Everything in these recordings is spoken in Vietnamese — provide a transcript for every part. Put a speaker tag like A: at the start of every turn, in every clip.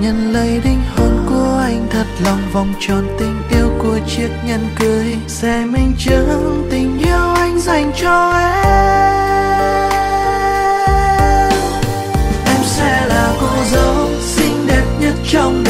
A: nhận lấy đinh hôn của anh thật lòng, vòng tròn tình yêu của chiếc nhẫn cưới sẽ minh chứng tình yêu anh dành cho em. Em sẽ là cô dâu xinh đẹp nhất trong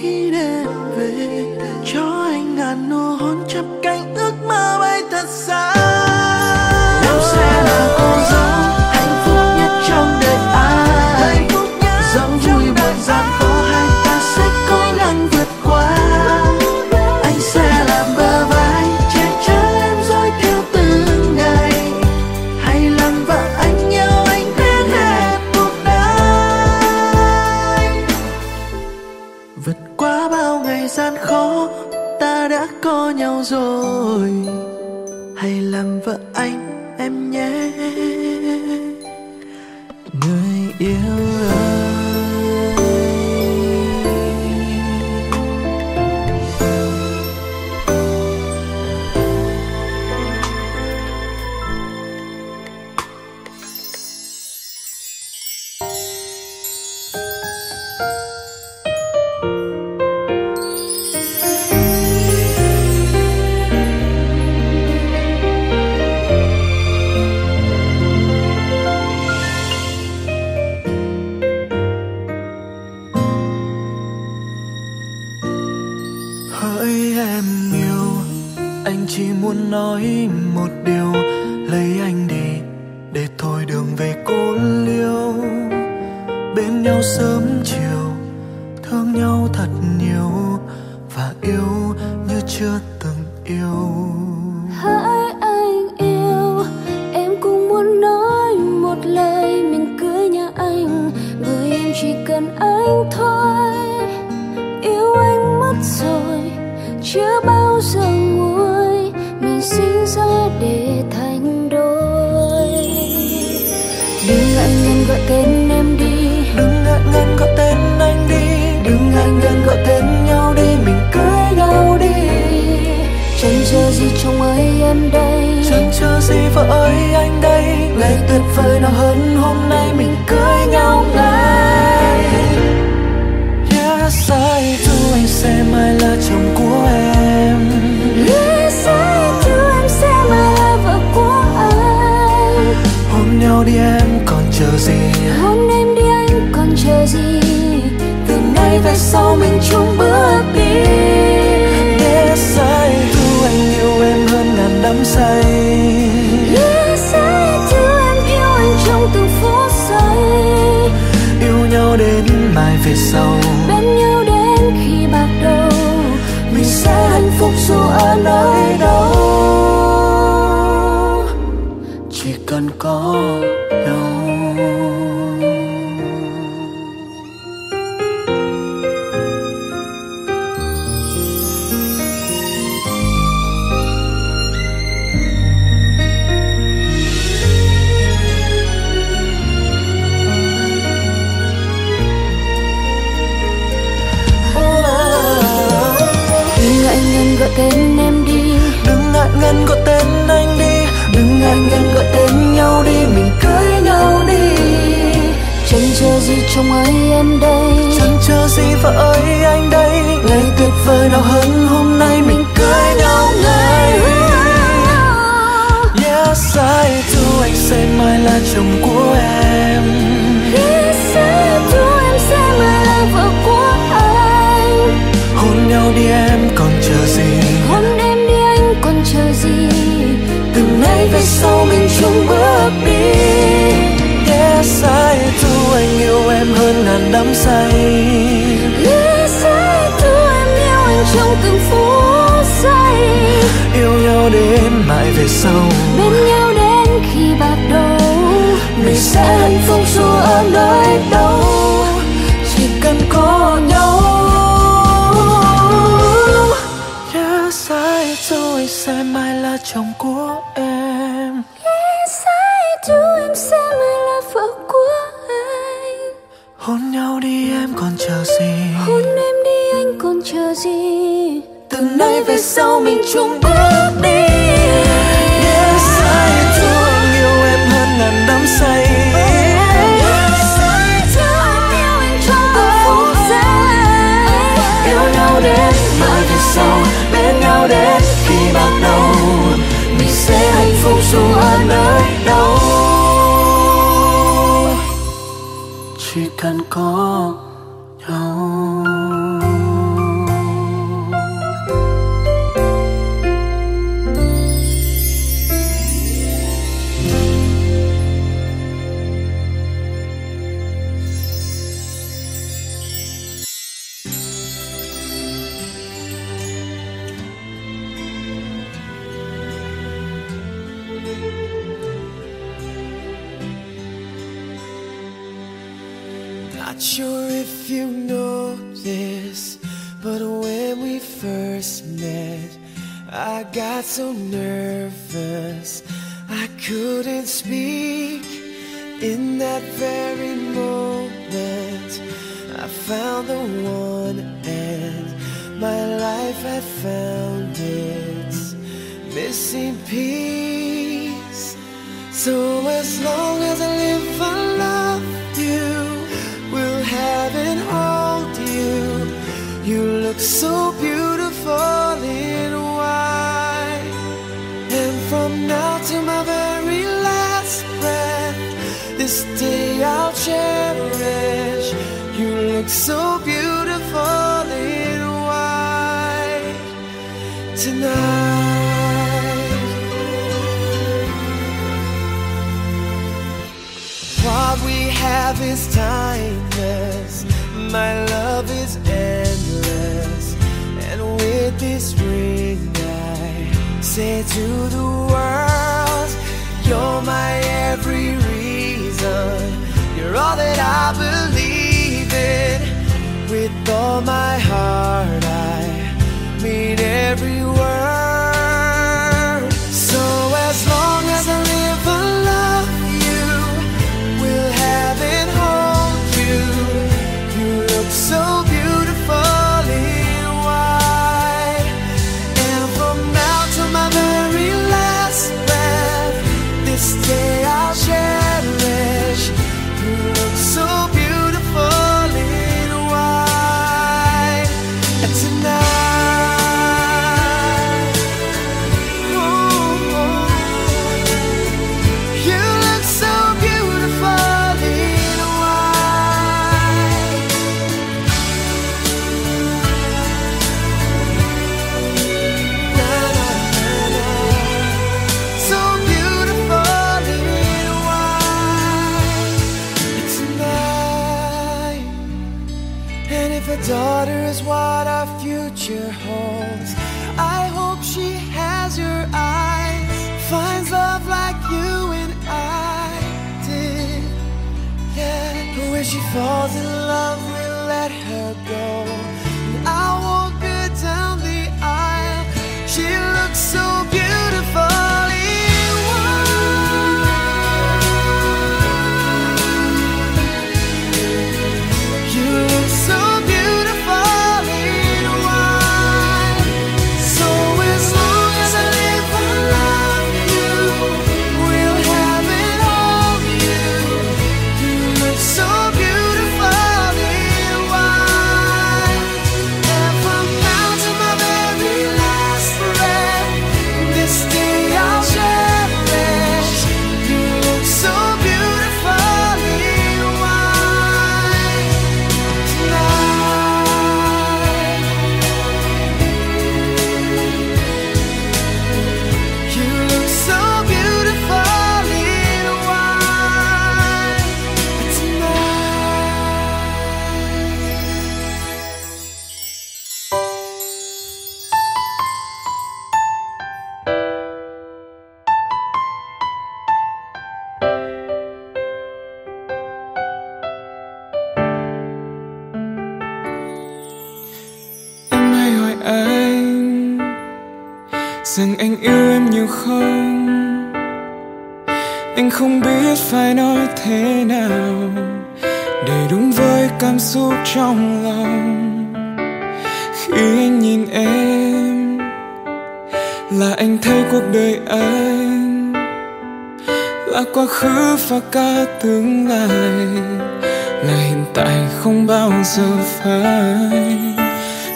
B: giren, ven. Đừng gọi tên em đi.
C: Đừng ngại ngần gọi tên anh đi. Đừng ngại ngần gọi tên nhau đi. Mình cưới nhau đi.
B: Chẳng chờ gì chồng ơi em đây.
C: Chẳng chờ gì vợ ơi anh đây. Ngày tuyệt vời nào hơn hôm nay mình cưới chờ gì?
B: Hôn em đi anh còn chờ gì?
C: Từ nay về sau mình chung bước đi. Yes I do anh yêu em hơn ngàn đắm say.
B: Yes I do em yêu anh trong từng phút giây.
C: Yêu nhau đến mai về sau.
B: Bên nhau đến khi bạc đầu.
C: Mình sẽ hạnh phúc dù ở nơi đâu. Chỉ cần có từ nay về sau mình chung bước đi. Yes I do anh yêu em hơn ngàn đắm say.
B: Yes I do em yêu anh trong từng phút giây.
C: Yêu nhau đến mãi về sau.
B: Bên nhau đến khi bạc đầu.
C: Mình sẽ hạnh phúc dù ở nơi đâu sau mình chung bước đi. Yes, I thương yêu em hơn ngàn đắm say.
B: Yes, I yêu anh
C: yêu nhau đến mãi sau, bên nhau đến khi bạc đầu mình sẽ hạnh phúc dù ở nơi đâu. Chỉ cần có found the one, and my life had found its missing piece. So as long as I live, I love you. Will have and hold you. You look so beautiful You look so beautiful in white tonight. What we have is timeless. My love is endless. And with this ring, I say to the world, You're my every
D: With all my heart, is what our future holds, I hope she has your eyes, finds love like you and I did. Yeah, but when she falls in love, we'll let her go.
E: Là anh thấy cuộc đời anh Là quá khứ và cả tương lai, Là hiện tại không bao giờ phải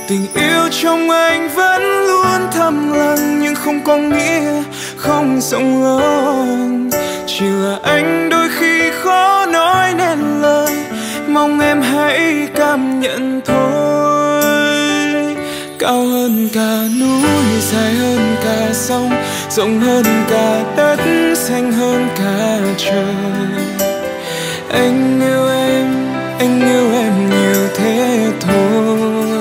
E: Tình yêu trong anh vẫn luôn thầm lặng Nhưng không có nghĩa không rộng lớn. Chỉ là anh đôi khi khó nói nên lời, Mong em hãy cảm nhận thôi. Cao hơn cả núi, dài hơn cả sông Rộng hơn cả đất, xanh hơn cả trời. Anh yêu em, anh yêu em nhiều thế thôi.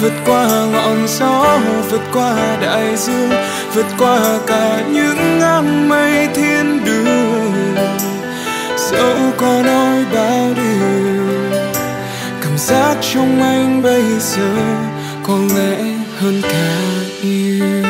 E: Vượt qua ngọn gió vượt qua đại dương vượt qua cả những áng mây thiên đường. Dẫu có nói bao điều giác trong anh bây giờ có lẽ hơn cả yêu.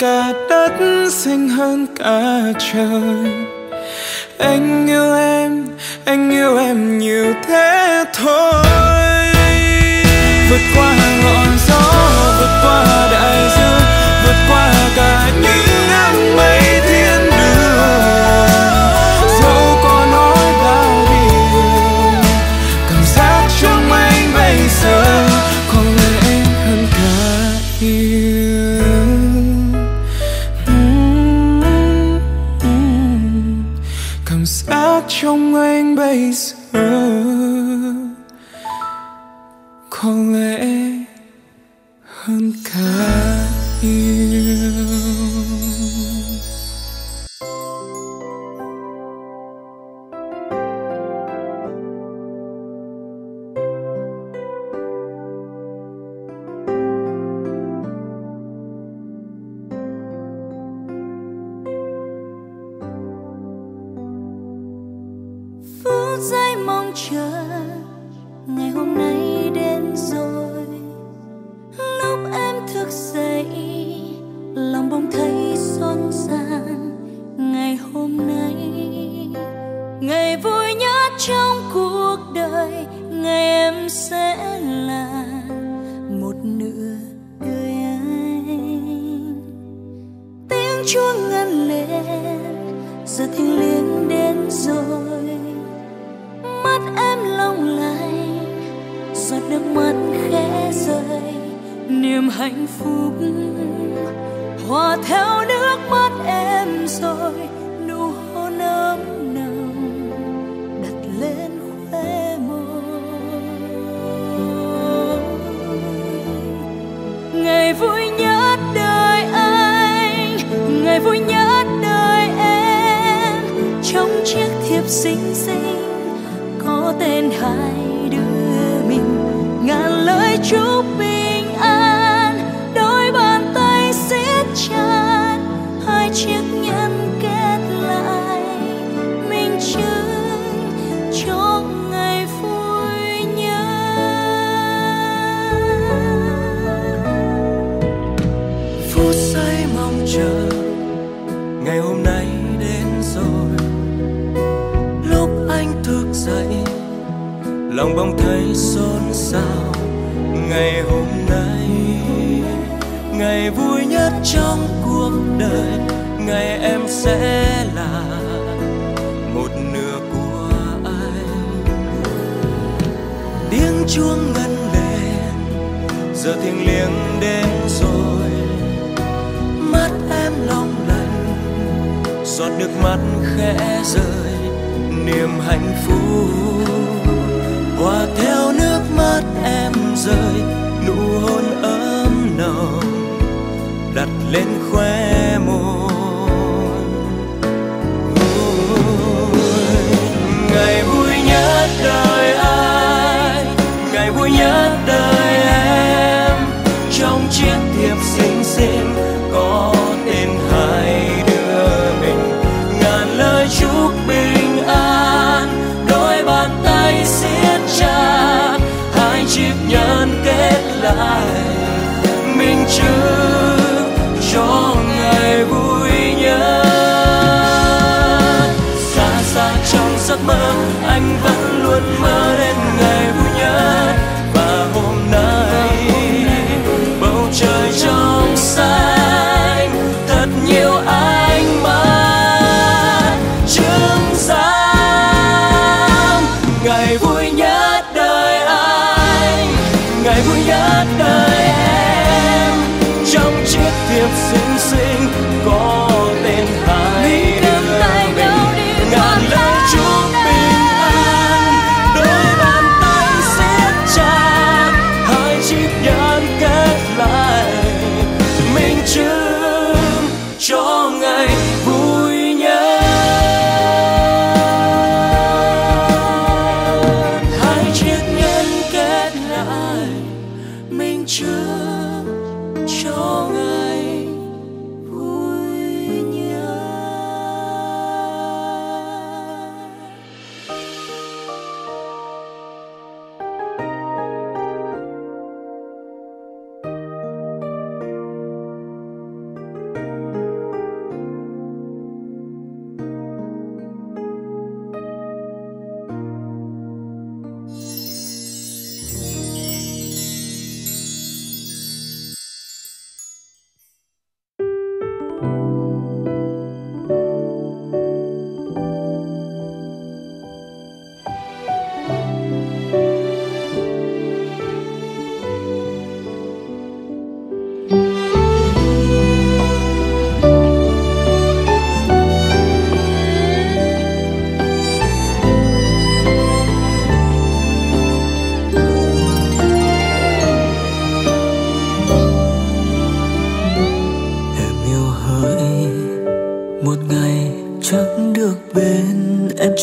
E: Cả đất xanh hơn cả trời. Anh yêu em, anh yêu em nhiều thế thôi. Vượt qua ngọn gió, vượt qua đại dương, vượt qua cả những
B: mong chờ ngày
E: hôm nay đến rồi. Lúc
B: em thức dậy, lòng bỗng thấy xôn xao. Chiếc thiệp xinh
C: xinh có tên hai trong cuộc đời, ngày em sẽ là một nửa của anh. Tiếng chuông ngân lên, giờ thiêng liêng đến rồi. Mắt em
B: long lanh, giọt nước mắt khẽ rơi, niềm hạnh phúc. Hòa theo nước mắt em rơi, nụ hôn ấm nồng lên khóe môi. Ngày vui nhất đời ai? Ngày vui nhất
C: đời em. Trong chiến mơ anh vẫn luôn mơ đến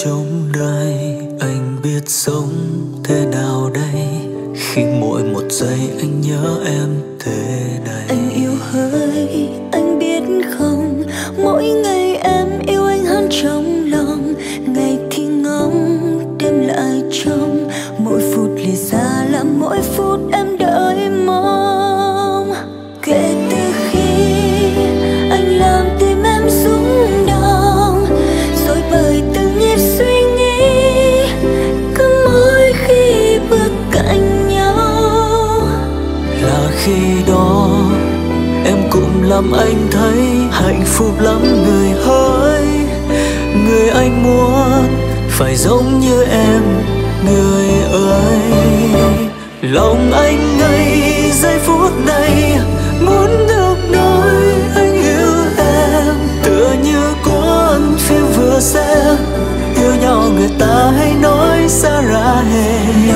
C: trong đời, anh biết sống thế nào đây? Khi
B: mỗi một giây anh nhớ em 사랑해.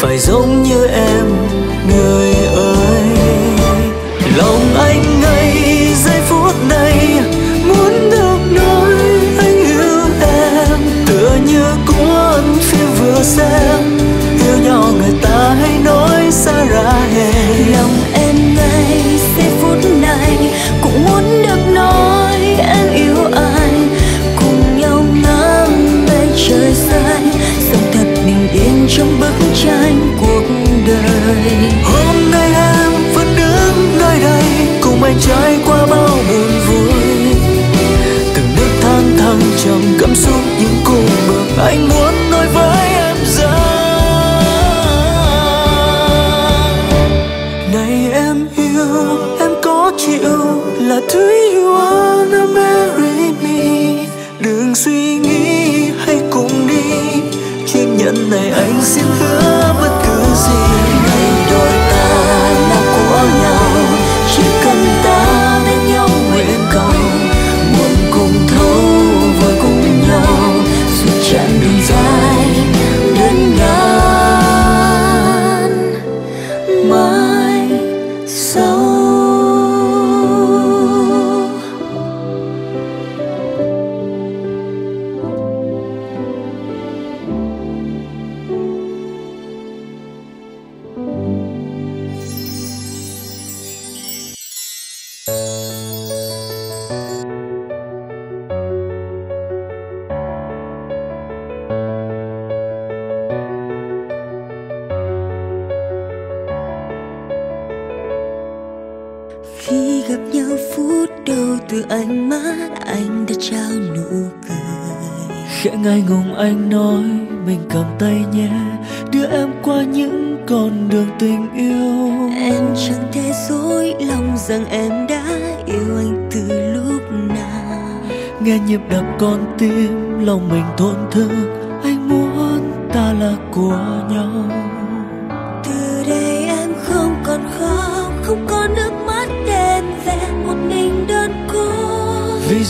B: phải giống như em người
A: khẽ ngại ngùng anh nói mình cầm tay nhé đưa em qua những con đường tình yêu.
B: Em chẳng thể dối lòng rằng em đã yêu anh từ lúc nào.
A: Nghe nhịp đập con tim lòng mình thổn thức. Anh muốn ta là của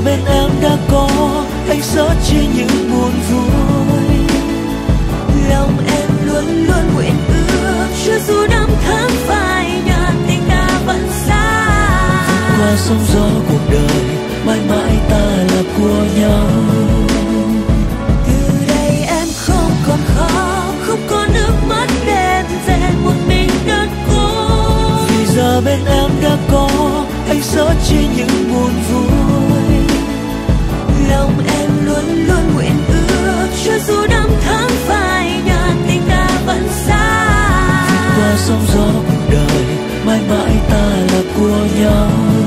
A: giờ bên em đã có anh sớt chia những buồn vui.
B: Lòng em luôn luôn nguyện ước chưa dù năm tháng phai nhạt, tình ta vẫn xa.
A: Qua sóng gió cuộc đời, mãi mãi ta là của nhau.
B: Từ đây em không còn khóc không có nước mắt đêm rèn một mình đơn côi.
A: Vì giờ bên em đã có, anh sớt chia những buồn vui. Sóng gió cuộc đời mãi mãi ta là của nhau.